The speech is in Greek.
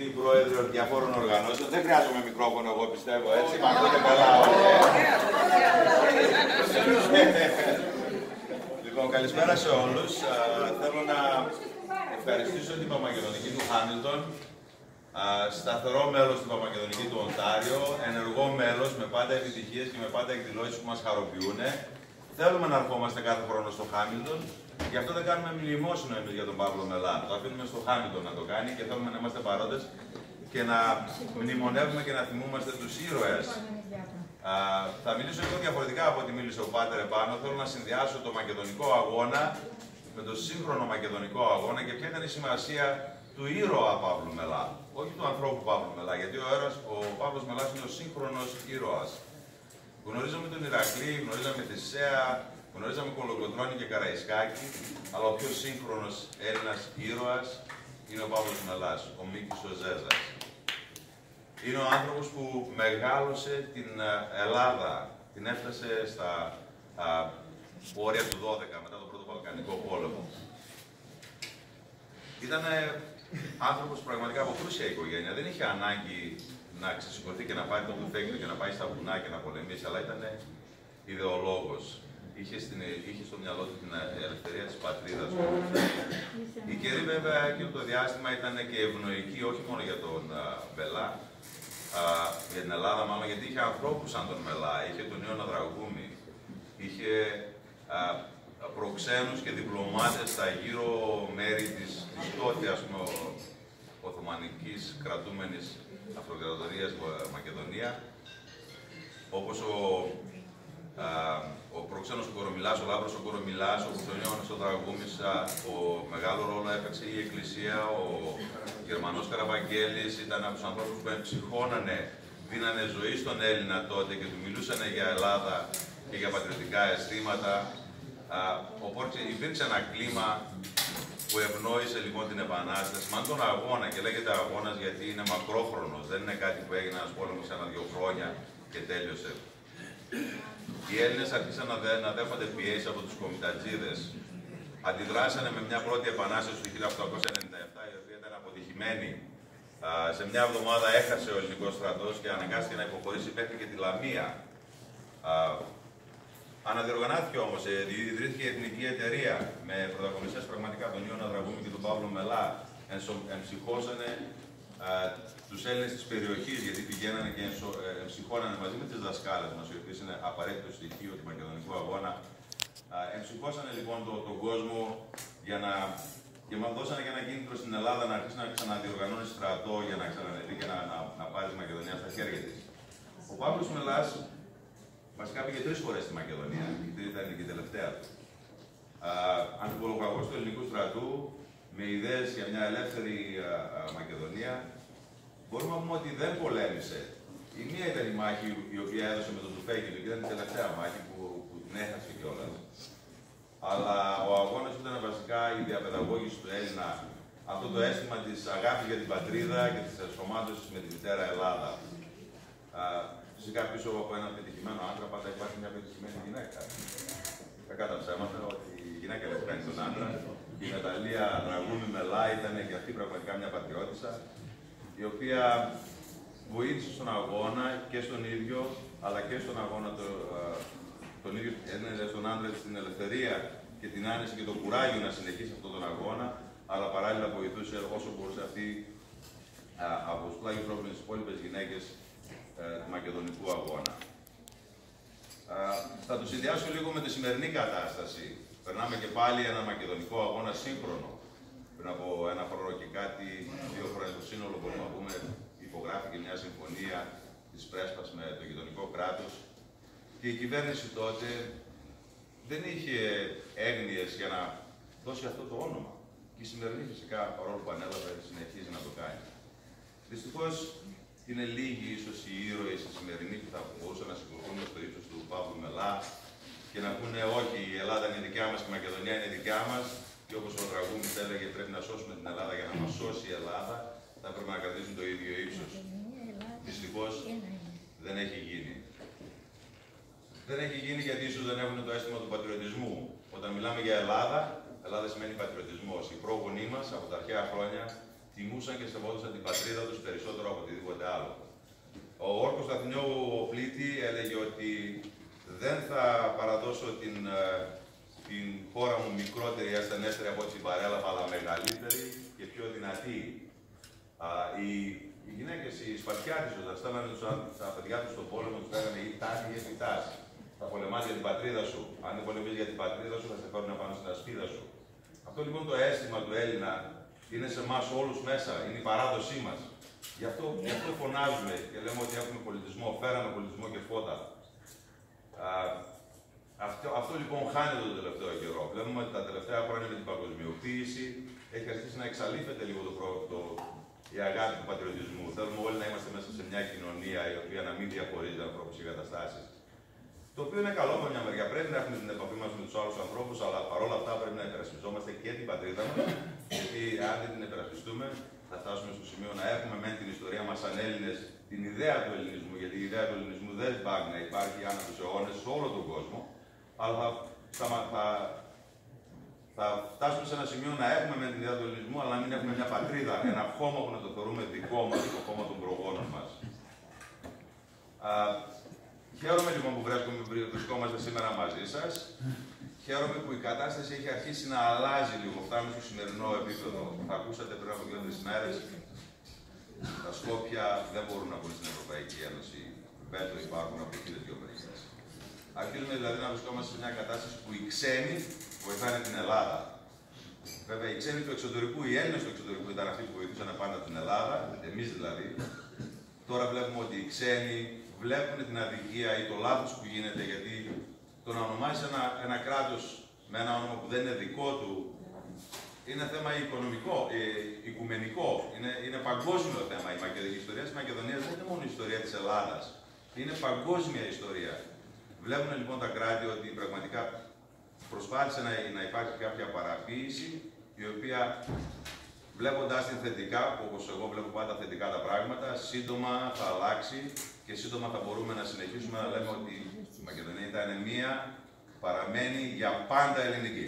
την πρόεδρος διαφόρων οργανώσεων. Δεν χρειάζομαι μικρόφωνο, εγώ πιστεύω έτσι. Μ' ακούτε καλά όλοι. ε; λοιπόν, καλησπέρα σε όλους. Θέλω να ευχαριστήσω την Παπαμακεδονική του Χάμιλτον, σταθερό μέλο του Παπαμακεδονική του Οντάριο, ενεργό μέλο με πάντα επιτυχίες και με πάντα εκδηλώσεις που μας χαροποιούν. Θέλουμε να ερχόμαστε κάθε χρόνο στο Χάμιλτον. Γι' αυτό δεν κάνουμε μνημόσυνο εμείς για τον Παύλο Μελά. Το αφήνουμε στο Χάμιλτον να το κάνει και θέλουμε να είμαστε παρόντες και να μνημονεύουμε και να θυμούμαστε τους ήρωες. Θα μιλήσω λίγο διαφορετικά από ό,τι μίλησε ο Πάτερ επάνω. Θέλω να συνδυάσω το μακεδονικό αγώνα με το σύγχρονο μακεδονικό αγώνα και ποια ήταν η σημασία του ήρωα Παύλου Μελά. Όχι του ανθρώπου Παύλου Μελά, γιατί ο, ήρωας, ο Παύλος Μελάς είναι ο σύγχρονος ήρωας. Γνωρίζαμε τον Ηρακλή, γνωρίζαμε Θησέα, γνωρίζαμε Κολοκοτρώνη και Καραϊσκάκη, αλλά ο πιο σύγχρονος Έλληνας ήρωας είναι ο Παύλος Μελάς, ο Μίκης ο Ζέζας. Είναι ο άνθρωπος που μεγάλωσε την ε, Ελλάδα, την έφτασε στα α, όρια του 12 μετά τον Πρώτο Βαλκανικό Πόλεμο. Ήταν άνθρωπος πραγματικά από πλούσια οικογένεια. Δεν είχε ανάγκη να ξεσηκωθεί και να πάρει το τουφέκι και να πάει στα βουνά και να πολεμήσει, αλλά ήταν ιδεολόγος. Είχε, στην, είχε στο μυαλό του την ελευθερία της πατρίδας του. Η καιρή βέβαια και το διάστημα ήταν και ευνοϊκή όχι μόνο για τον Μπελά, για την Ελλάδα μάλλον γιατί είχε ανθρώπους σαν τον Μελά, είχε τον Ιώνα Δραγούμη, είχε α, προξένους και διπλωμάτες στα γύρω μέρη της, της τότε ας πούμε Οθωμανικής κρατούμενης Αυτοκρατορίας Μακεδονία, όπως ο, α, ο προξένος ο Κορομιλάς, ο Λάμπρος ο Κορομιλάς, ο Κουτονιώνας ο Δραγούμης, ο μεγάλο ρόλο έπαιξε η Εκκλησία, ο Γερμανός Καραβαγγέλης ήταν από τους ανθρώπους που εμψυχώνανε, δίνανε ζωή στον Έλληνα τότε και του μιλούσαν για Ελλάδα και για πατριωτικά αισθήματα. Α, οπότε υπήρξε ένα κλίμα που ευνόησε λοιπόν την Επανάσταση, με τον αγώνα και λέγεται αγώνας γιατί είναι μακρόχρονος, δεν είναι κάτι που έγινε ένας πόλεμος σε ένα-δύο χρόνια και τέλειωσε. Οι Έλληνες άρχισαν να, δε, να δέχονται πιέσεις από τους κομιτατζίδες. Αντιδράσανε με μια πρώτη επανάσταση του 1897, η οποία ήταν αποτυχημένη. σε μια εβδομάδα έχασε ο ελληνικός στρατός και αναγκάστηκε να υποχωρήσει μέχρι και τη Λαμία. Αναδιοργανώθηκε όμως, ε, ιδρύθηκε η Εθνική Εταιρεία με πρωταγωνιστές πραγματικά τον Ιώνα Δραγούμη και τον Παύλο Μελά. Εμψυχώσανε τους Έλληνες της περιοχής, γιατί πηγαίνανε και ε, εμψυχώνανε μαζί με τις δασκάλες μας, οι οποίες είναι απαραίτητο στοιχείο του μακεδονικού αγώνα. Εμψυχώσανε λοιπόν τον το κόσμο για να και μας δώσανε και ένα κίνητρο στην Ελλάδα να αρχίσει να ξαναδιοργανώνει στρατό για να ξανανεβεί και να, να, να πάρει τη Μακεδονία στα χέρια της. Ο Παύλος Μελάς Βασικά πήγε τρεις φορές στη Μακεδονία, η τρίτη ήταν και η τελευταία του. Ανθιπολογαγό του ελληνικού στρατού, με ιδέες για μια ελεύθερη α, α, Μακεδονία. Μπορούμε να πούμε ότι δεν πολέμησε. Η μία ήταν η μάχη η οποία έδωσε με τον Τουφέκη, και ήταν η τελευταία μάχη που, που την έχασε κιόλας. Αλλά ο αγώνας ήταν βασικά η διαπαιδαγώγηση του Έλληνα, αυτό το αίσθημα της αγάπης για την πατρίδα και της ενσωμάτωσης με τη μητέρα Ελλάδα. Φυσικά πίσω από ένα πετυχημένο άντρα πάντα υπάρχει μια πετυχημένη γυναίκα. Κακά τα ψέματα ότι η γυναίκα δεν κάνει τον άντρα. Η Ναταλία Δραγούμη Μελά ήταν και αυτή πραγματικά μια πατριώτησα, η οποία βοήθησε στον αγώνα και στον ίδιο, αλλά και στον αγώνα το, τον ίδιο έδινε στον άντρα την ελευθερία και την άνεση και το κουράγιο να συνεχίσει αυτόν τον αγώνα, αλλά παράλληλα βοηθούσε όσο μπορούσε αυτή από τους πλάγιους τρόπους τις υπόλοιπες γυναίκες ε, του μακεδονικού αγώνα. Θα το συνδυάσω λίγο με τη σημερινή κατάσταση. Περνάμε και πάλι ένα μακεδονικό αγώνα σύγχρονο. Πριν από ένα χρόνο και κάτι, δύο χρόνια το σύνολο, μπορούμε να πούμε, υπογράφηκε μια συμφωνία της Πρέσπας με το γειτονικό κράτος. Και η κυβέρνηση τότε δεν είχε έγνοιες για να δώσει αυτό το όνομα. Και η σημερινή φυσικά, παρόλο που ανέλαβε, συνεχίζει να το κάνει. Δυστυχώς είναι λίγοι ίσως οι ήρωες οι σημερινοί που θα μπορούσαν να σηκωθούν στο ύψος του Παύλου Μελά και να πούνε όχι, η Ελλάδα είναι δικιά μας και η Μακεδονία είναι δικιά μας. Και όπως ο Τραγούμη έλεγε, πρέπει να σώσουμε την Ελλάδα για να μας σώσει η Ελλάδα, θα πρέπει να κρατήσουν το ίδιο ύψος. Δυστυχώς δεν έχει γίνει. Δεν έχει γίνει γιατί ίσως δεν έχουν το αίσθημα του πατριωτισμού. Όταν μιλάμε για Ελλάδα, Ελλάδα σημαίνει πατριωτισμός. Οι πρόγονοί μας από τα αρχαία χρόνια τιμούσαν και σεβόντουσαν την πατρίδα τους περισσότερο από οτιδήποτε άλλο. Ο Όρκος Αθηνιώου, ο πλήτη, έλεγε ότι δεν θα παραδώσω την, ε, την χώρα μου μικρότερη ή ασθενέστερη από την παρέλαβα, αλλά μεγαλύτερη και πιο δυνατή. οι, οι γυναίκες, οι Σπαρτιάτε, όταν στέλνανε τα παιδιά τους στον πόλεμο, τους λέγανε ή τάση ή επιτάση. Θα πολεμάς για την πατρίδα σου. Αν δεν πολεμήσει για την πατρίδα σου, θα σε φέρουν πάνω στην ασπίδα σου. Αυτό λοιπόν το αίσθημα του Έλληνα είναι σε εμάς όλους μέσα, είναι η παράδοσή μας. Γι' αυτό, γι αυτό φωνάζουμε και λέμε ότι έχουμε πολιτισμό, φέραμε πολιτισμό και φώτα. Α, αυτό, αυτό λοιπόν χάνεται το τελευταίο καιρό. Βλέπουμε ότι τα τελευταία χρόνια με την παγκοσμιοποίηση έχει αρχίσει να εξαλείφεται λίγο το, το, η αγάπη του πατριωτισμού. Θέλουμε όλοι να είμαστε μέσα σε μια κοινωνία η οποία να μην διαχωρίζει ανθρώπους και καταστάσεις. Το οποίο είναι καλό από μια μεριά. Πρέπει να έχουμε την επαφή μας με τους άλλους ανθρώπους, αλλά παρόλα αυτά πρέπει να υπερασπιζόμαστε και την πατρίδα μας. Γιατί αν δεν την υπερασπιστούμε, θα φτάσουμε στο σημείο να έχουμε με την ιστορία μας σαν Έλληνες την ιδέα του ελληνισμού. Γιατί η ιδέα του ελληνισμού δεν υπάρχει να υπάρχει άνω του αιώνες σε όλο τον κόσμο. Αλλά θα, θα, θα, θα φτάσουμε σε ένα σημείο να έχουμε με την ιδέα του ελληνισμού, αλλά να μην έχουμε μια πατρίδα, ένα χώμα που να το θεωρούμε δικό μας, το χώμα των προγόνων μας. Χαίρομαι λοιπόν που βρισκόμαστε σήμερα μαζί σας. Χαίρομαι που η κατάσταση έχει αρχίσει να αλλάζει λίγο. Φτάνουμε στο σημερινό επίπεδο. Θα ακούσατε πριν από δύο-τρει μέρες. Τα Σκόπια δεν μπορούν να μπουν στην Ευρωπαϊκή Ένωση. Βέτο υπάρχουν από εκεί δύο μερικέ. Αρχίζουμε δηλαδή να βρισκόμαστε σε μια κατάσταση που οι ξένοι βοηθάνε την Ελλάδα. Βέβαια, οι ξένοι του εξωτερικού, οι Έλληνες του εξωτερικού ήταν αυτοί που βοηθούσαν πάντα την Ελλάδα, εμείς δηλαδή. Τώρα βλέπουμε ότι οι ξένοι βλέπουν την αδικία ή το λάθος που γίνεται, γιατί το να ονομάσει ένα, ένα κράτος με ένα όνομα που δεν είναι δικό του είναι θέμα οικονομικό, ε, οικουμενικό, είναι, είναι παγκόσμιο θέμα. Η, η ιστορία της Μακεδονίας δεν είναι μόνο η ιστορία της Ελλάδας. Είναι παγκόσμια ιστορία. Βλέπουν λοιπόν τα κράτη ότι πραγματικά προσπάθησε να, να υπάρχει κάποια παραποίηση η οποία βλέποντα την θετικά, όπως εγώ βλέπω πάντα θετικά τα πράγματα, σύντομα θα αλλάξει και σύντομα θα μπορούμε να συνεχίσουμε να λέμε ότι η Μακεδονία ήταν μία, παραμένει για πάντα ελληνική.